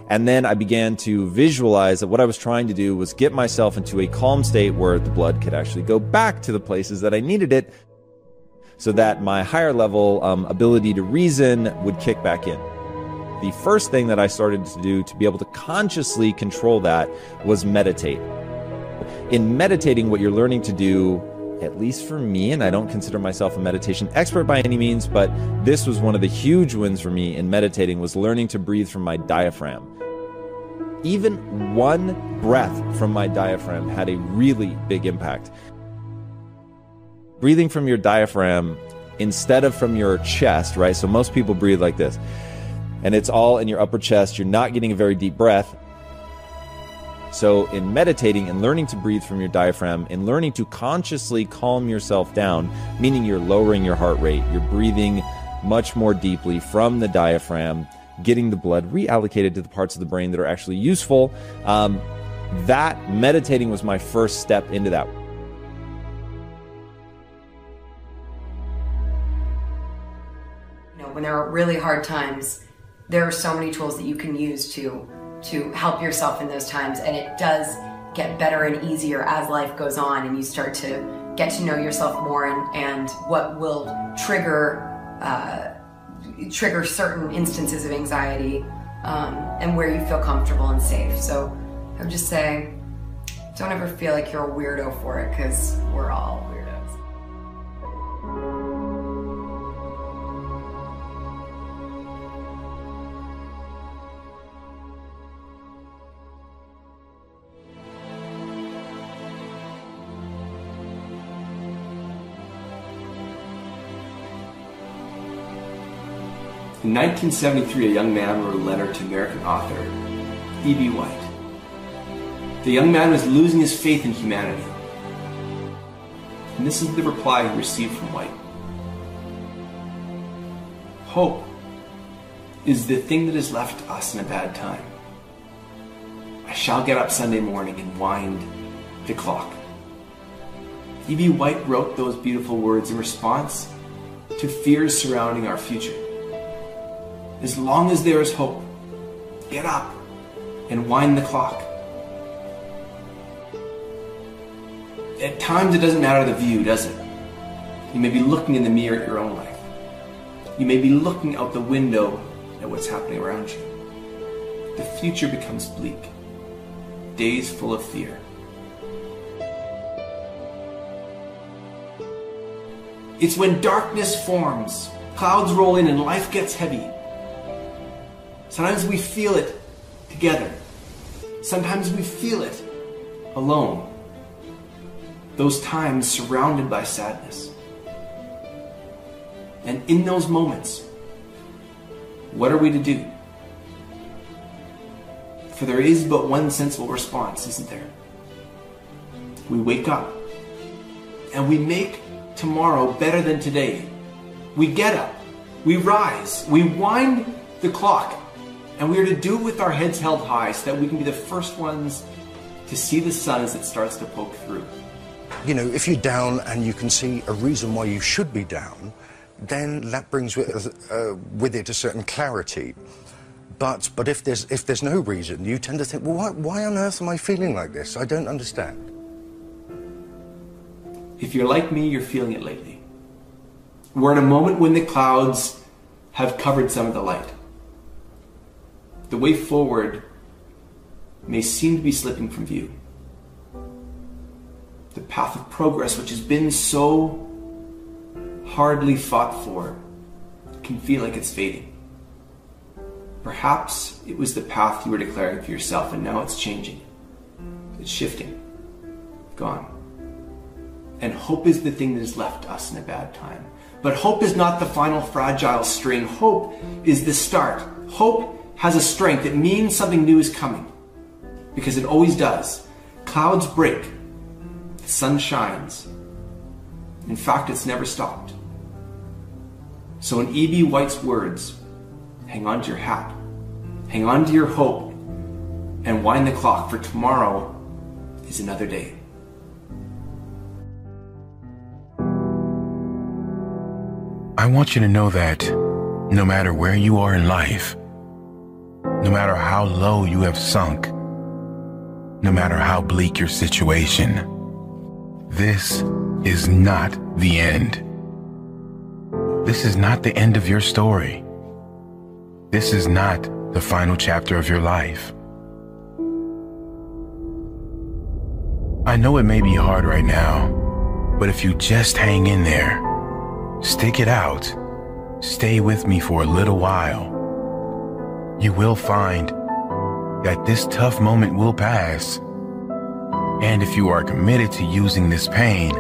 And then I began to visualize that what I was trying to do was get myself into a calm state where the blood could actually go back to the places that I needed it so that my higher level um, ability to reason would kick back in. The first thing that I started to do to be able to consciously control that was meditate. In meditating, what you're learning to do, at least for me, and I don't consider myself a meditation expert by any means, but this was one of the huge wins for me in meditating was learning to breathe from my diaphragm. Even one breath from my diaphragm had a really big impact breathing from your diaphragm instead of from your chest, right? So most people breathe like this. And it's all in your upper chest. You're not getting a very deep breath. So, in meditating and learning to breathe from your diaphragm and learning to consciously calm yourself down, meaning you're lowering your heart rate, you're breathing much more deeply from the diaphragm, getting the blood reallocated to the parts of the brain that are actually useful. Um, that meditating was my first step into that. When there are really hard times, there are so many tools that you can use to to help yourself in those times, and it does get better and easier as life goes on, and you start to get to know yourself more, and and what will trigger uh, trigger certain instances of anxiety, um, and where you feel comfortable and safe. So I would just say, don't ever feel like you're a weirdo for it, because we're all In 1973, a young man wrote a letter to American author E.B. White. The young man was losing his faith in humanity. And this is the reply he received from White Hope is the thing that is left us in a bad time. I shall get up Sunday morning and wind the clock. E.B. White wrote those beautiful words in response to fears surrounding our future. As long as there is hope, get up and wind the clock. At times, it doesn't matter the view, does it? You may be looking in the mirror at your own life. You may be looking out the window at what's happening around you. The future becomes bleak, days full of fear. It's when darkness forms, clouds roll in, and life gets heavy. Sometimes we feel it together. Sometimes we feel it alone. Those times surrounded by sadness. And in those moments, What are we to do? For there is but one sensible response, isn't there? We wake up and we make tomorrow better than today. We get up, we rise, we wind the clock, and we are to do it with our heads held high so that we can be the first ones to see the sun as it starts to poke through. You know, if you're down and you can see a reason why you should be down, then that brings with, uh, with it a certain clarity. But, but if, there's, if there's no reason, you tend to think, well, why, why on earth am I feeling like this? I don't understand. If you're like me, you're feeling it lately. We're in a moment when the clouds have covered some of the light. The way forward may seem to be slipping from view. The path of progress, which has been so hardly fought for, can feel like it's fading. Perhaps it was the path you were declaring for yourself, and now it's changing. It's shifting. Gone. And hope is the thing that has left us in a bad time. But hope is not the final fragile string. Hope is the start. Hope has a strength. It means something new is coming. Because it always does. Clouds break. The sun shines. In fact, it's never stopped. So in E.B. White's words, hang on to your hat, hang on to your hope, and wind the clock, for tomorrow is another day. I want you to know that no matter where you are in life, no matter how low you have sunk, no matter how bleak your situation, this is not the end. This is not the end of your story. This is not the final chapter of your life. I know it may be hard right now, but if you just hang in there, stick it out, stay with me for a little while, you will find that this tough moment will pass. And if you are committed to using this pain,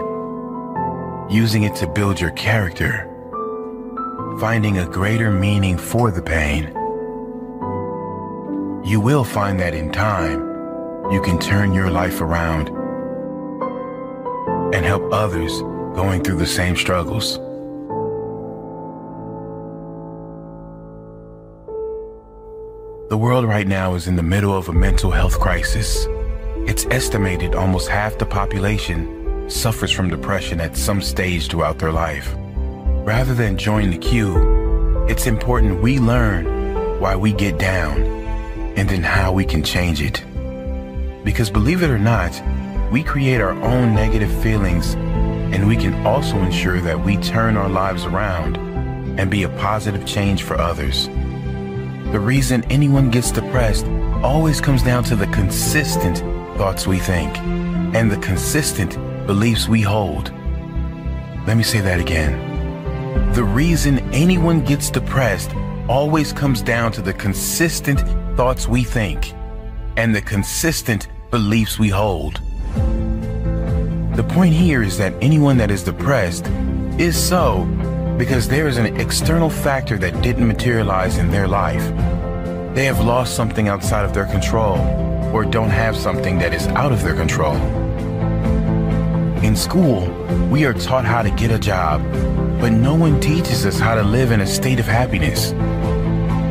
using it to build your character, finding a greater meaning for the pain, you will find that in time, you can turn your life around and help others going through the same struggles. The world right now is in the middle of a mental health crisis. It's estimated almost half the population suffers from depression at some stage throughout their life. Rather than join the queue, it's important we learn why we get down and then how we can change it. Because believe it or not, we create our own negative feelings and we can also ensure that we turn our lives around and be a positive change for others. The reason anyone gets depressed always comes down to the consistent thoughts we think and the consistent beliefs we hold. Let me say that again. The reason anyone gets depressed always comes down to the consistent thoughts we think and the consistent beliefs we hold. The point here is that anyone that is depressed is so because there is an external factor that didn't materialize in their life. They have lost something outside of their control or don't have something that is out of their control. In school, we are taught how to get a job, but no one teaches us how to live in a state of happiness.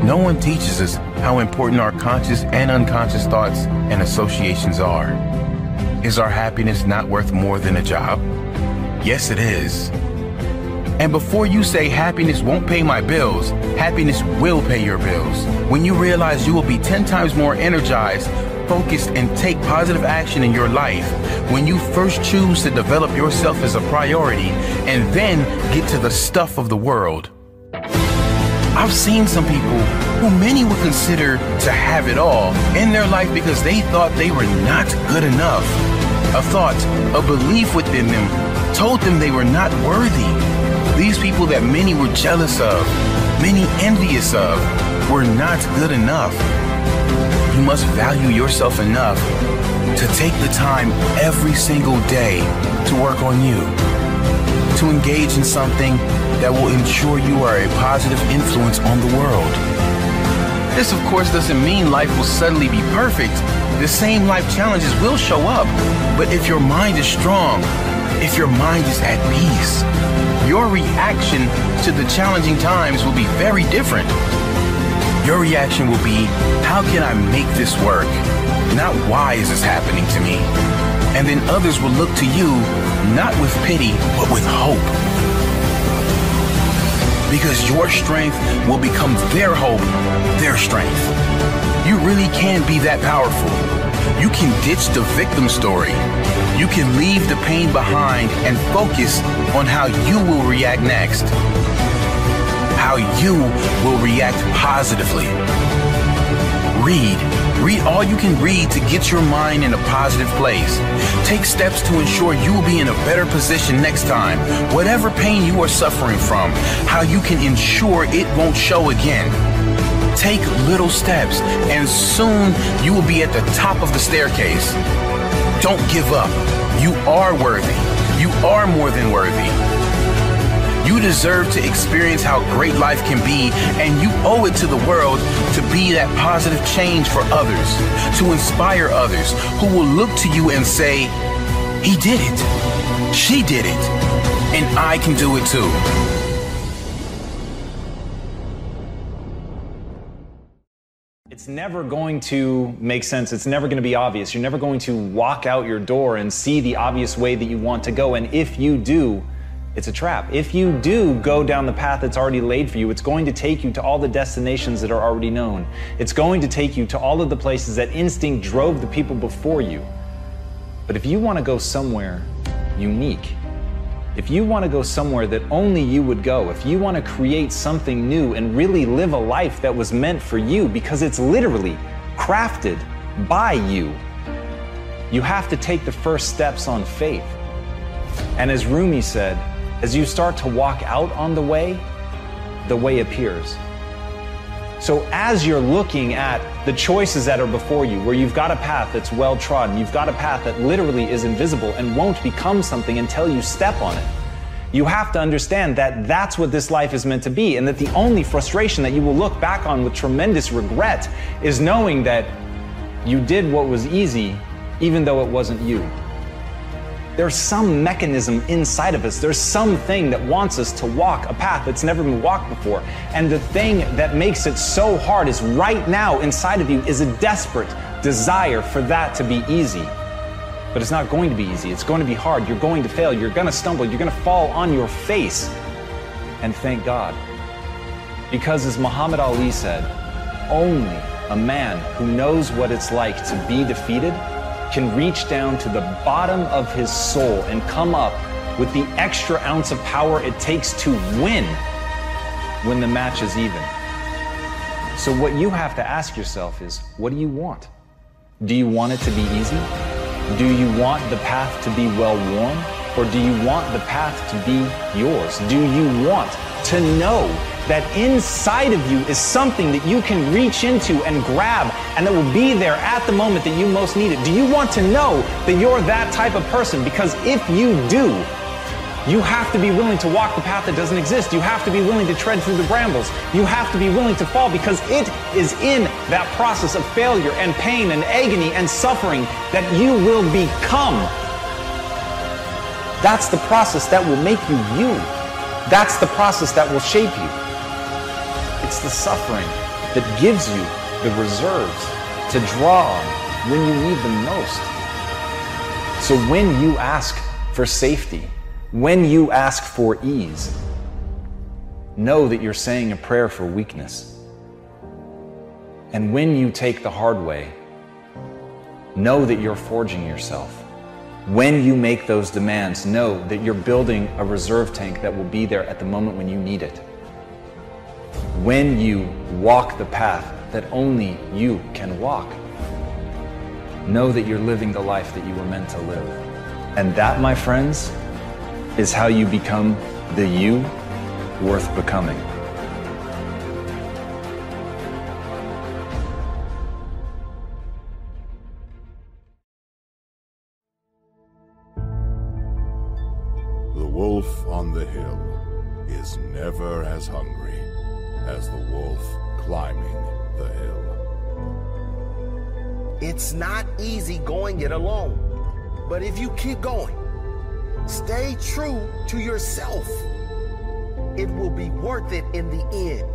No one teaches us how important our conscious and unconscious thoughts and associations are. Is our happiness not worth more than a job? Yes, it is. And before you say happiness won't pay my bills, happiness will pay your bills. When you realize you will be 10 times more energized, focused, and take positive action in your life, when you first choose to develop yourself as a priority and then get to the stuff of the world. I've seen some people who many would consider to have it all in their life because they thought they were not good enough. A thought, a belief within them told them they were not worthy. These people that many were jealous of, many envious of, were not good enough. You must value yourself enough to take the time every single day to work on you, to engage in something that will ensure you are a positive influence on the world. This, of course, doesn't mean life will suddenly be perfect. The same life challenges will show up. But if your mind is strong, if your mind is at peace, your reaction to the challenging times will be very different. Your reaction will be, how can I make this work? Not why is this happening to me? And then others will look to you, not with pity, but with hope. Because your strength will become their hope, their strength. You really can be that powerful. You can ditch the victim story. You can leave the pain behind and focus on how you will react next. How you will react positively. Read. Read all you can read to get your mind in a positive place. Take steps to ensure you will be in a better position next time. Whatever pain you are suffering from, how you can ensure it won't show again. Take little steps, and soon you will be at the top of the staircase. Don't give up. You are worthy. You are more than worthy. You deserve to experience how great life can be, and you owe it to the world to be that positive change for others, to inspire others who will look to you and say, He did it, she did it, and I can do it too. Never going to make sense. It's never going to be obvious. You're never going to walk out your door and see the obvious way that you want to go. And if you do, it's a trap. If you do go down the path that's already laid for you, it's going to take you to all the destinations that are already known. It's going to take you to all of the places that instinct drove the people before you. But if you want to go somewhere unique, if you want to go somewhere that only you would go, if you want to create something new and really live a life that was meant for you because it's literally crafted by you, you have to take the first steps on faith. And as Rumi said, as you start to walk out on the way, the way appears. So, as you're looking at the choices that are before you, where you've got a path that's well trodden, you've got a path that literally is invisible and won't become something until you step on it, you have to understand that that's what this life is meant to be, and that the only frustration that you will look back on with tremendous regret is knowing that you did what was easy, even though it wasn't you. There's some mechanism inside of us. There's something that wants us to walk a path that's never been walked before. And the thing that makes it so hard is right now inside of you is a desperate desire for that to be easy. But it's not going to be easy. It's going to be hard. You're going to fail. You're going to stumble. You're going to fall on your face. And thank God. Because as Muhammad Ali said, only a man who knows what it's like to be defeated can reach down to the bottom of his soul and come up with the extra ounce of power it takes to win when the match is even. So, what you have to ask yourself is what do you want? Do you want it to be easy? Do you want the path to be well worn? Or do you want the path to be yours? Do you want to know that inside of you is something that you can reach into and grab and that will be there at the moment that you most need it? Do you want to know that you're that type of person? Because if you do, you have to be willing to walk the path that doesn't exist. You have to be willing to tread through the brambles. You have to be willing to fall because it is in that process of failure and pain and agony and suffering that you will become. That's the process that will make you you. That's the process that will shape you. The suffering that gives you the reserves to draw on when you need them most. So when you ask for safety, when you ask for ease, know that you're saying a prayer for weakness. And when you take the hard way, know that you're forging yourself. When you make those demands, know that you're building a reserve tank that will be there at the moment when you need it. When you walk the path that only you can walk, know that you're living the life that you were meant to live. And that, my friends, is how you become the you worth becoming. The wolf on the hill is never as hungry as the wolf climbing the hill. It's not easy going it alone. But if you keep going, stay true to yourself, it will be worth it in the end.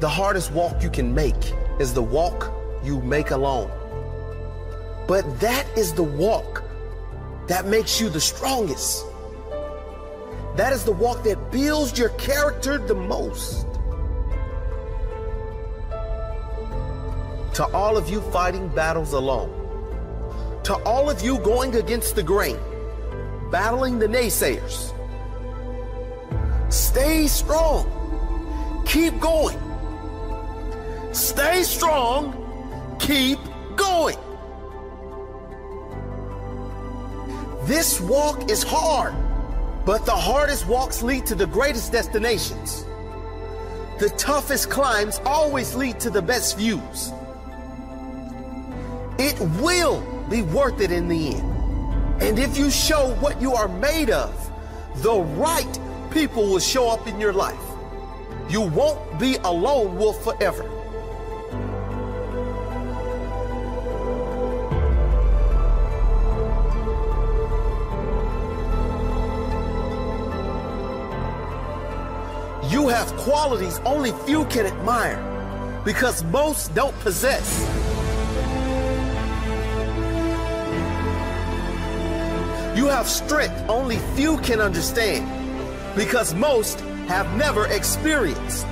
The hardest walk you can make is the walk you make alone. But that is the walk that makes you the strongest. That is the walk that builds your character the most. To all of you fighting battles alone, to all of you going against the grain, battling the naysayers, stay strong. Keep going. Stay strong. Keep going. This walk is hard, but the hardest walks lead to the greatest destinations. The toughest climbs always lead to the best views. It will be worth it in the end. And if you show what you are made of, the right people will show up in your life. You won't be a lone wolf forever. Have qualities only few can admire because most don't possess. You have strength only few can understand because most have never experienced.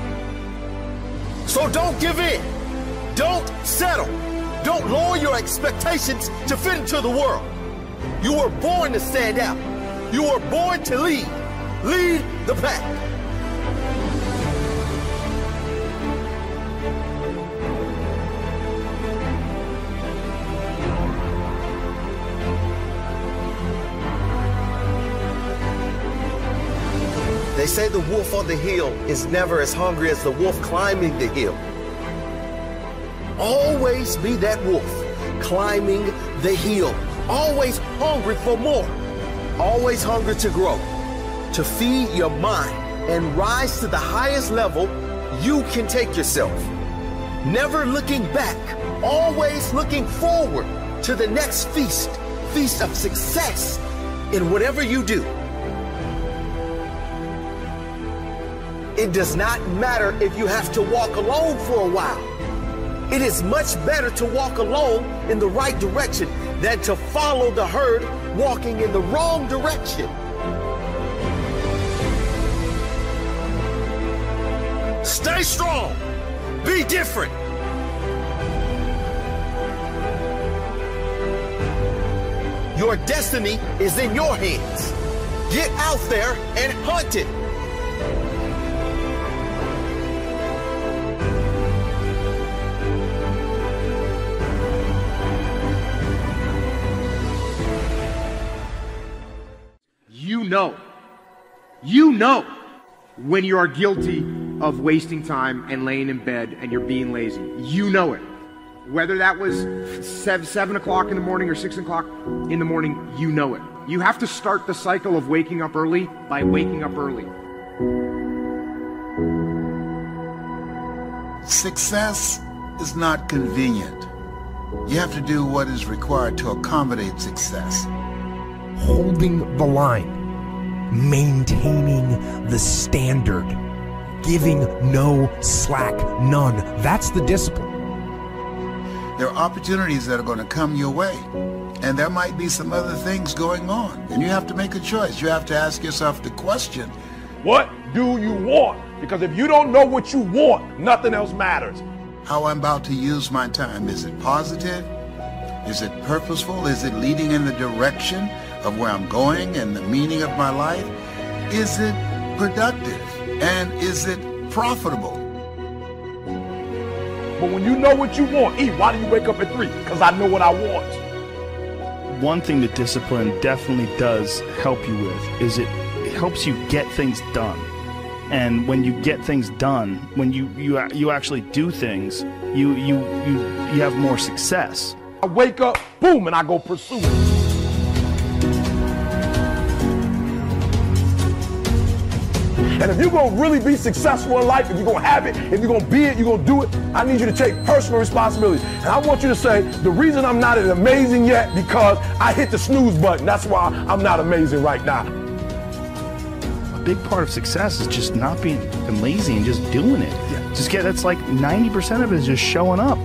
So don't give in. Don't settle. Don't lower your expectations to fit into the world. You were born to stand out. You were born to lead. Lead the pack. Say the wolf on the hill is never as hungry as the wolf climbing the hill. Always be that wolf climbing the hill. Always hungry for more. Always hungry to grow, to feed your mind and rise to the highest level you can take yourself. Never looking back, always looking forward to the next feast, feast of success in whatever you do. It does not matter if you have to walk alone for a while. It is much better to walk alone in the right direction than to follow the herd walking in the wrong direction. Stay strong. Be different. Your destiny is in your hands. Get out there and hunt it. Know, you know when you are guilty of wasting time and laying in bed and you're being lazy. You know it. Whether that was seven, seven o'clock in the morning or six o'clock in the morning, you know it. You have to start the cycle of waking up early by waking up early. Success is not convenient. You have to do what is required to accommodate success. Holding the line, maintaining the standard, giving no slack, none. That's the discipline. There are opportunities that are going to come your way, and there might be some other things going on, and you have to make a choice. You have to ask yourself the question What do you want? Because if you don't know what you want, nothing else matters. How I'm about to use my time. Is it positive? Is it purposeful? Is it leading in the direction of where I'm going and the meaning of my life? Is it productive? And is it profitable? But when you know what you want, E, why do you wake up at three? Because I know what I want. One thing that discipline definitely does help you with is it, it helps you get things done. And when you get things done, when you you you actually do things, you you you you have more success. I wake up, boom, and I go pursue it. And if you're gonna really be successful in life, if you're gonna have it, if you're gonna be it, you're gonna do it, I need you to take personal responsibility. And I want you to say, the reason I'm not amazing yet because I hit the snooze button. That's why I'm not amazing right now. A big part of success is just not being lazy and just doing it. Yeah. Just get that's like 90% of it is just showing up.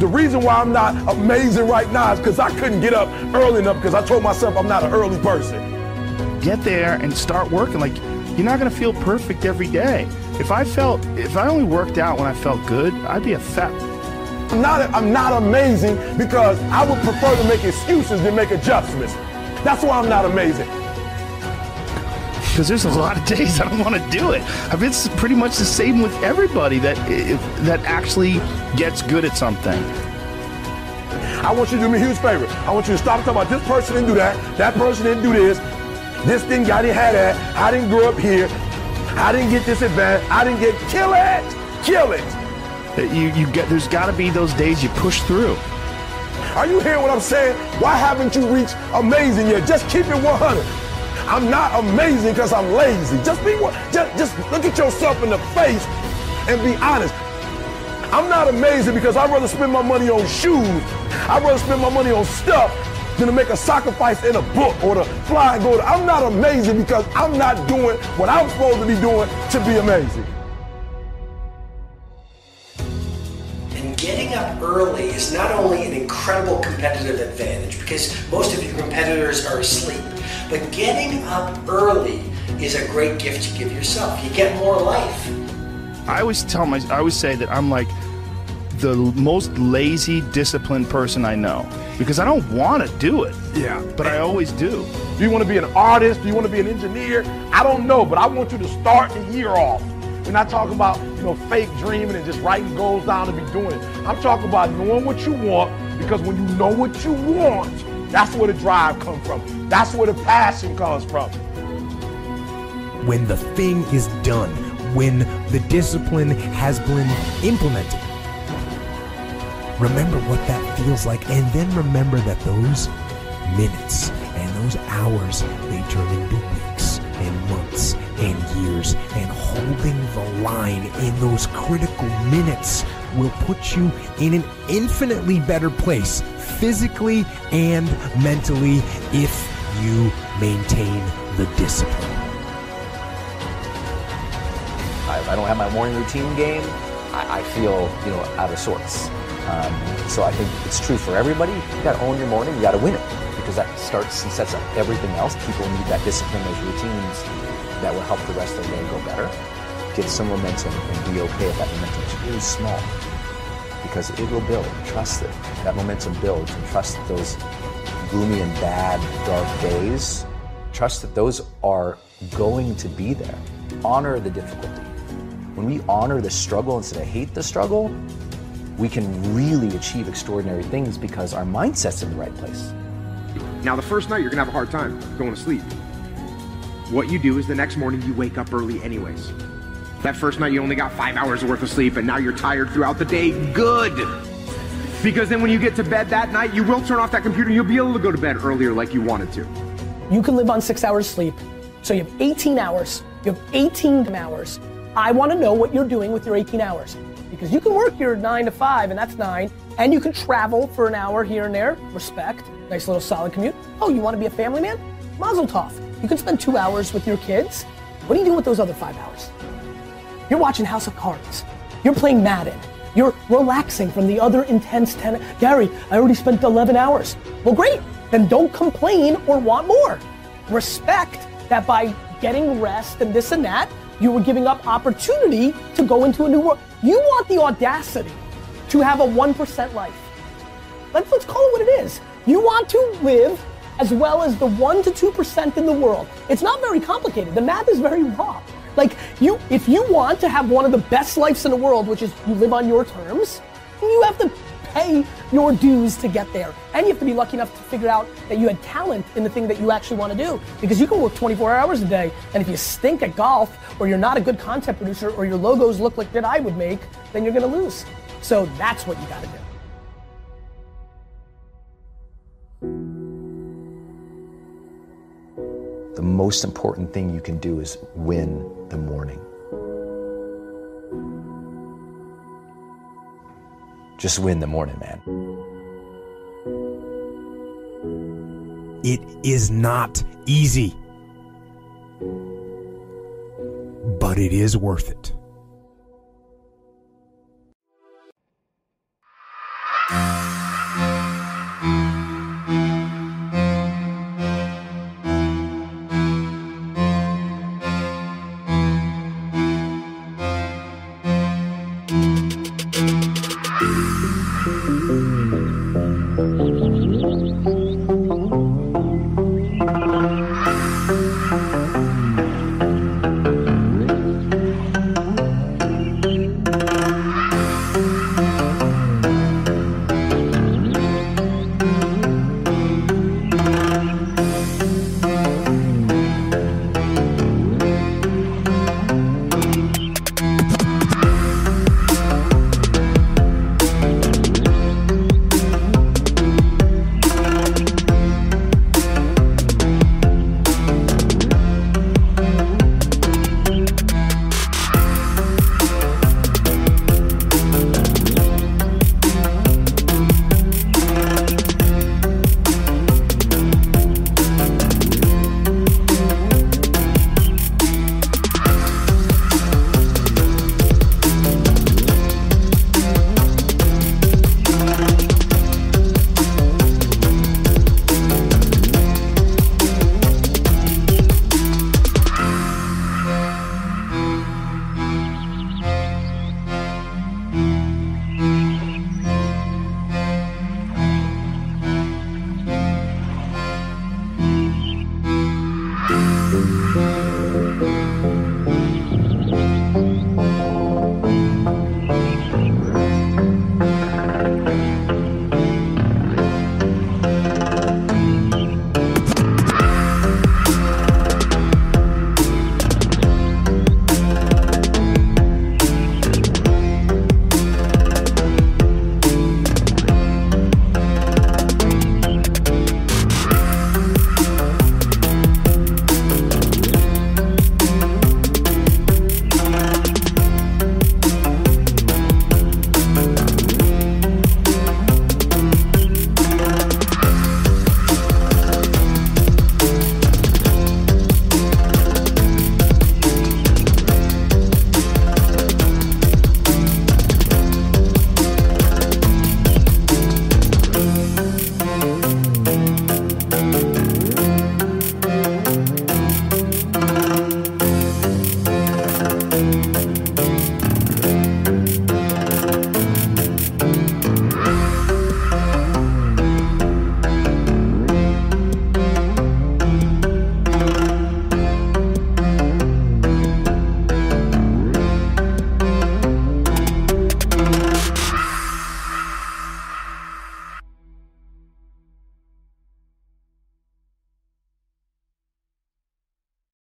The reason why I'm not amazing right now is because I couldn't get up early enough because I told myself I'm not an early person. Get there and start working. Like you're not gonna feel perfect every day. If I felt if I only worked out when I felt good, I'd be a fat I'm not, I'm not amazing because I would prefer to make excuses than make adjustments. That's why I'm not amazing. because there's a lot of days I don't want to do it. I mean, it's pretty much the same with everybody that if, that actually gets good at something. I want you to do me a huge favor. I want you to stop talking about this person didn't do that, that person didn't do this, this didn't, I didn't have that, I didn't grow up here, I didn't get this advantage, I didn't get, kill it, kill it. You you get there's got to be those days you push through. Are you hearing what I'm saying? Why haven't you reached amazing yet? Just keep it 100. I'm not amazing because I'm lazy. Just be one. Just, just look at yourself in the face and be honest. I'm not amazing because I'd rather spend my money on shoes. I'd rather spend my money on stuff than to make a sacrifice in a book or to fly and go. To, I'm not amazing because I'm not doing what I'm supposed to be doing to be amazing. And getting up early is not only an incredible competitive advantage because most of your competitors are asleep, but getting up early is a great gift to give yourself. You get more life. I always tell my I always say that I'm like the most lazy, disciplined person I know because I don't want to do it. Yeah. But I always do. Do you want to be an artist? Do you want to be an engineer? I don't know, but I want you to start the year off. We're not talking about, you know, fake dreaming and just writing goals down and be doing it. I'm talking about knowing what you want because when you know what you want, that's where the drive comes from. That's where the passion comes from. when the thing is done, when the discipline has been implemented. Remember what that feels like, and then remember that those minutes and those hours they turn into weeks and months and years, and holding the line in those critical minutes will put you in an infinitely better place, physically and mentally, if you maintain the discipline. I, I don't have my morning routine game, I, I feel you know out of sorts. Um, so I think it's true for everybody. You got to own your morning. You got to win it because that starts and sets up everything else. People need that discipline, those routines that will help the rest of the day go better. Get some momentum and be okay if that momentum is really small because it will build. Trust it. That momentum builds and trust that those gloomy and bad, dark days, trust that those are going to be there. Honor the difficulty. When we honor the struggle instead of hate the struggle, we can really achieve extraordinary things because our mindset's in the right place. Now, the first night, you're going to have a hard time going to sleep. What you do is the next morning, you wake up early, anyways. That first night, you only got five hours worth of sleep, and now you're tired throughout the day. Good! Because then when you get to bed that night, you will turn off that computer and you'll be able to go to bed earlier like you wanted to. You can live on six hours sleep. So you have 18 hours. You have 18 hours. I want to know what you're doing with your 18 hours. Because you can work your nine to five, and that's nine, and you can travel for an hour here and there. Respect. Nice little solid commute. Oh, you want to be a family man? Mazel tov. You can spend two hours with your kids. What do you do with those other five hours? You're watching House of Cards. You're playing Madden. You're relaxing from the other intense 10. Gary, I already spent 11 hours. Well, great. Then don't complain or want more. Respect that by getting rest and this and that, you were giving up opportunity to go into a new world. You want the audacity to have a 1% life. Let's, let's call it what it is. You want to live as well as the 1 to 2% in the world. It's not very complicated. The math is very raw. Like you if you want to have one of the best lives in the world, which is you live on your terms, you have to pay your dues to get there. And you have to be lucky enough to figure out that you had talent in the thing that you actually want to do. Because you can work 24 hours a day, and if you stink at golf, or you're not a good content producer, or your logos look like that I would make, then you're gonna lose. So that's what you gotta do. The most important thing you can do is win the morning. Just win the morning, man. It is not easy, but it is worth it.